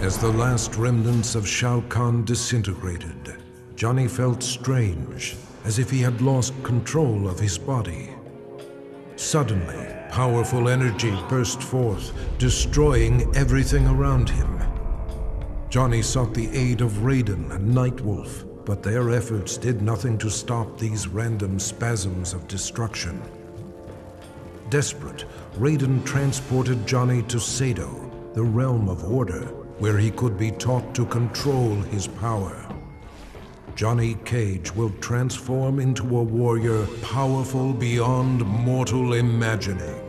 As the last remnants of Shao Kahn disintegrated, Johnny felt strange, as if he had lost control of his body. Suddenly, powerful energy burst forth, destroying everything around him. Johnny sought the aid of Raiden and Nightwolf, but their efforts did nothing to stop these random spasms of destruction. Desperate, Raiden transported Johnny to Seido, the realm of order, where he could be taught to control his power. Johnny Cage will transform into a warrior powerful beyond mortal imagining.